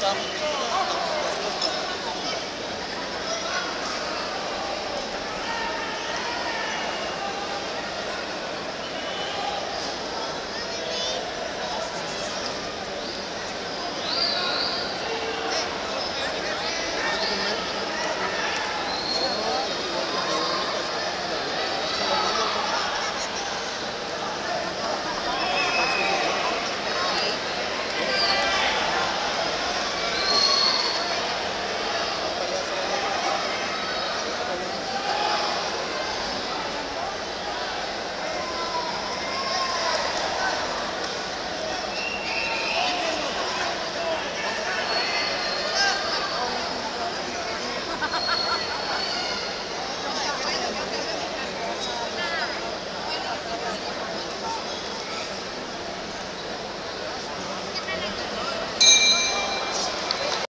tá?